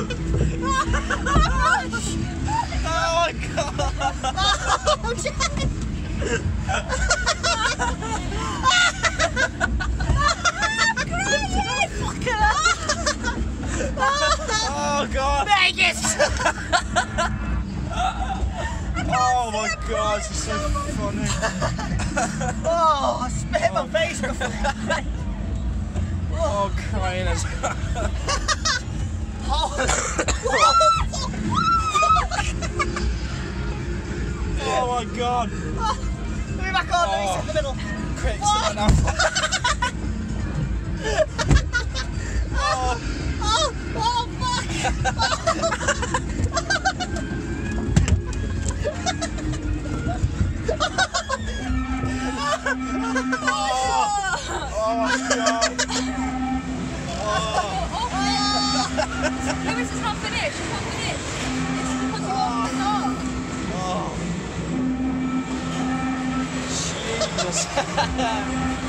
Oh god! Vegas! Oh my god, this is so funny. Oh, I spit in my face before. Oh, crying as Oh my god! Let me back on, let me sit in the middle. Quick, sit down. Oh, oh, fuck! Oh my god! Lewis is not finished. It's not finished. It's because you opened Oh. Jesus.